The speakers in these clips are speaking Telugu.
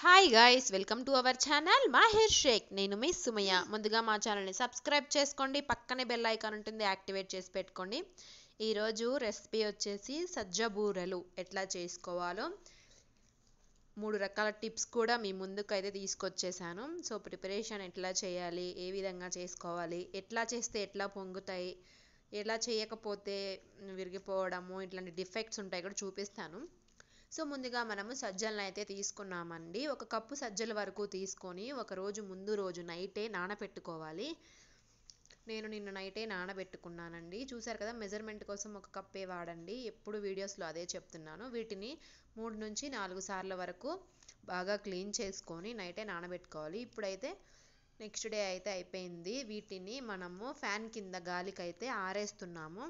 Hi guys welcome to our channel Mahir Shaikh నేను మీ సుమయ్య. ముందుగా మా ఛానల్ని సబ్స్క్రైబ్ చేసుకోండి పక్కనే బెల్ ఐకాన్ ఉంటుంది యాక్టివేట్ చేసి పెట్టుకోండి. ఈరోజు రెసిపీ వచ్చేసి సజ్జ బూరెలు. ఎట్లా చేసుకోవాలో మూడు రకాల టిప్స్ కూడా మీ ముందుకు అయితే తీసుకొచ్చేసాను. సో ప్రిపరేషన్ ఎట్లా చేయాలి ఏ విధంగా చేసుకోవాలి ఎట్లా చేస్తే ఎట్లా పొంగుతాయి ఎలా చేయకపోతే విరిగిపోవడము ఇట్లాంటి డిఫెక్ట్స్ ఉంటాయి కూడా చూపిస్తాను. సో ముందుగా మనము సజ్జలను అయితే తీసుకున్నామండి. ఒక కప్పు సజ్జల వరకు తీసుకొని ఒక రోజు ముందు రోజు నైటే నానబెట్టుకోవాలి. నేను నిన్న నైటే నానబెట్టుకున్నానండి. చూసారు కదా మెజర్మెంట్ కోసం ఒక కప్పే వాడండి. ఎప్పుడు వీడియోస్లో అదే చెప్తున్నాను. వీటిని మూడు నుంచి నాలుగు సార్ల వరకు బాగా క్లీన్ చేసుకొని నైటే నానబెట్టుకోవాలి. ఇప్పుడైతే నెక్స్ట్ డే అయితే అయిపోయింది. వీటిని మనము ఫ్యాన్ కింద గాలికైతే ఆరేస్తున్నాము.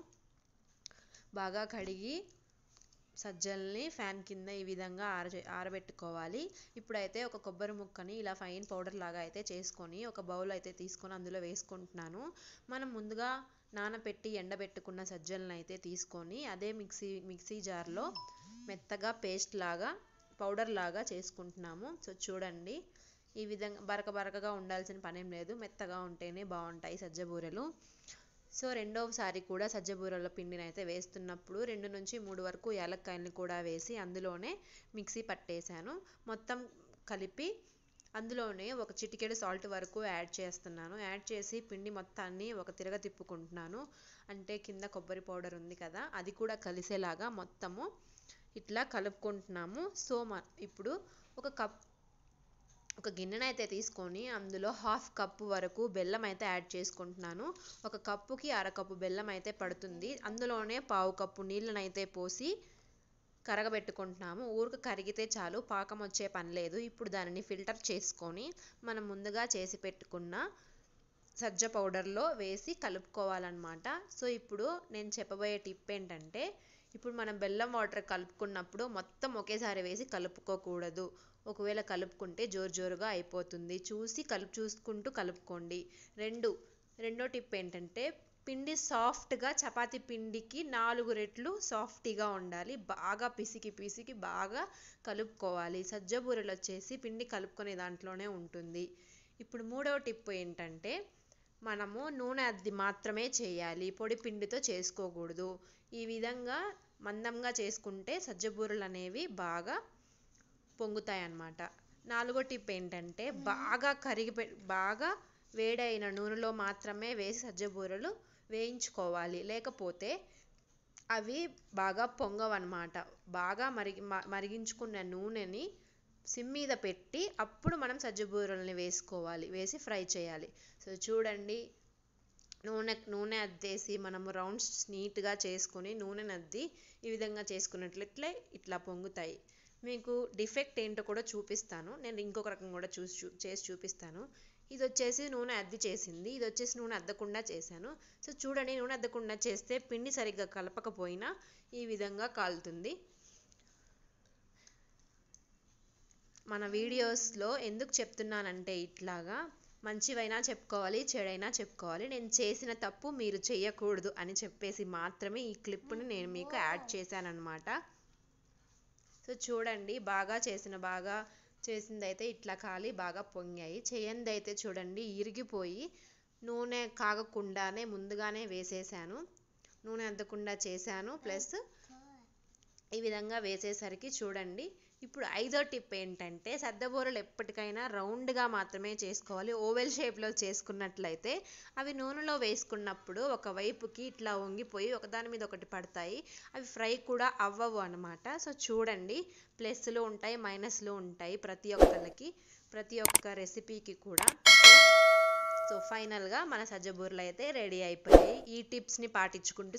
బాగా కడిగి సజ్జల్ని ఫ్యాన్ కింద ఈ విధంగా ఆర ఆరబెట్టుకోవాలి. ఇప్పుడైతే ఒక కొబ్బరి ముక్కని ఇలా ఫైన్ పౌడర్ లాగా అయితే చేసుకొని ఒక బౌల్ అయితే తీసుకొని అందులో వేసుకుంటున్నాను. మనం ముందుగా నానబెట్టి ఎండబెట్టుకున్న సజ్జలను అయితే తీసుకొని అదే మిక్సీ మిక్సీ జార్లో మెత్తగా పేస్ట్ లాగా పౌడర్ లాగా చేసుకుంటున్నాము. సో చూడండి. ఈ విధంగా బరక బరకగా ఉండాల్సిన పనేం లేదు. మెత్తగా ఉంటేనే బాగుంటాయి సజ్జ బూరెలు. సో రెండవసారి కూడా సజ్జబూరల పిండిని అయితే వేస్తున్నప్పుడు రెండు నుంచి మూడు వరకు యాలక్కాయలను కూడా వేసి అందులోనే మిక్సీ పట్టేశాను. మొత్తం కలిపి అందులోనే ఒక చిటికెడు సాల్ట్ వరకు యాడ్ చేస్తున్నాను. యాడ్ చేసి పిండి మొత్తాన్ని ఒక తిరగ తిప్పుకుంటున్నాను అంటే కింద కొబ్బరి పౌడర్ ఉంది కదా అది కూడా కలిసేలాగా మొత్తము ఇట్లా కలుపుకుంటున్నాము. సో ఇప్పుడు ఒక కప్ ఒక గిన్నెనైతే తీసుకొని అందులో హాఫ్ కప్పు వరకు బెల్లం అయితే యాడ్ చేసుకుంటున్నాను. ఒక కప్పుకి అరకప్పు బెల్లం అయితే పడుతుంది. అందులోనే పావు కప్పు నీళ్ళనైతే పోసి కరగబెట్టుకుంటున్నాము. ఊరికి కరిగితే చాలు పాకం వచ్చే పని లేదు. ఇప్పుడు దానిని ఫిల్టర్ చేసుకొని మనం ముందుగా చేసి పెట్టుకున్న సజ్జ పౌడర్లో వేసి కలుపుకోవాలన్నమాట. సో ఇప్పుడు నేను చెప్పబోయే టిప్ ఏంటంటే ఇప్పుడు మనం బెల్లం వాటర్ కలుపుకున్నప్పుడు మొత్తం ఒకేసారి వేసి కలుపుకోకూడదు. ఒకవేళ కలుపుకుంటే జోరు జోరుగా అయిపోతుంది. చూసి కలుపు చూసుకుంటూ కలుపుకోండి. రెండు రెండో టిప్ ఏంటంటే పిండి సాఫ్ట్గా చపాతీ పిండికి నాలుగు రెట్లు సాఫ్టీగా ఉండాలి. బాగా పిసికి పిసికి బాగా కలుపుకోవాలి. సజ్జ బూరెలు వచ్చేసి పిండి కలుపుకునే దాంట్లోనే ఉంటుంది. ఇప్పుడు మూడవ టిప్ ఏంటంటే మనము నూనె అద్ది మాత్రమే చేయాలి పొడి పిండితో చేసుకోకూడదు. ఈ విధంగా మందంగా చేసుకుంటే సజ్జబూరలు అనేవి బాగా పొంగుతాయి అన్నమాట నాలుగో టిప్ ఏంటంటే బాగా కరిగి బాగా వేడైన నూనెలో మాత్రమే వేసి సజ్జబూరలు వేయించుకోవాలి. లేకపోతే అవి బాగా పొంగవన్నమాట. బాగా మరిగి మరిగించుకున్న నూనెని సిమ్ మీద పెట్టి అప్పుడు మనం సజ్జబూరల్ని వేసుకోవాలి వేసి ఫ్రై చేయాలి. సో చూడండి నూనె నూనె అద్దేసి మనము రౌండ్స్ నీట్గా చేసుకొని నూనె అద్ది ఈ విధంగా చేసుకున్నట్లయితే ఇట్లా పొంగుతాయి. మీకు డిఫెక్ట్ ఏంటో కూడా చూపిస్తాను. నేను ఇంకొక రకం కూడా చూసి చూ చేసి చూపిస్తాను. ఇది వచ్చేసి నూనె అద్ది చేసింది. ఇది వచ్చేసి నూనె అద్దకుండా చేశాను. సో చూడండి నూనె అద్దకుండా చేస్తే పిండి సరిగ్గా కలపకపోయినా ఈ విధంగా కాలుతుంది. మన వీడియోస్లో ఎందుకు చెప్తున్నానంటే ఇట్లాగా మంచివైనా చెప్పుకోవాలి చెడైనా చెప్పుకోవాలి నేను చేసిన తప్పు మీరు చేయకూడదు అని చెప్పేసి మాత్రమే ఈ క్లిప్ని నేను మీకు యాడ్ చేశానన్నమాట. సో చూడండి బాగా చేసిన బాగా చేసిందైతే ఇట్లా కాలి బాగా పొంగాయి. చేయంది అయితే చూడండి ఇరిగిపోయి నూనె కాగకుండానే ముందుగానే వేసేసాను. నూనె అద్దకుండా చేశాను. ప్లస్ ఈ విధంగా వేసేసరికి చూడండి ఇప్పుడు ఐదో టిప్ ఏంటంటే సద్దబూరలు ఎప్పటికైనా రౌండ్గా మాత్రమే చేసుకోవాలి. ఓవెల్ షేప్లో చేసుకున్నట్లయితే అవి నూనెలో వేసుకున్నప్పుడు ఒకవైపుకి ఇట్లా వంగిపోయి ఒకదాని మీద ఒకటి పడతాయి. అవి ఫ్రై కూడా అవ్వవు అనమాట సో చూడండి. ప్లస్లు ఉంటాయి మైనస్లు ఉంటాయి ప్రతి ఒక్కరికి ప్రతి ఒక్క రెసిపీకి కూడా. సో ఫైనల్గా మన సజ్జబూరలు అయితే రెడీ అయిపోయాయి. ఈ టిప్స్ని పాటించుకుంటూ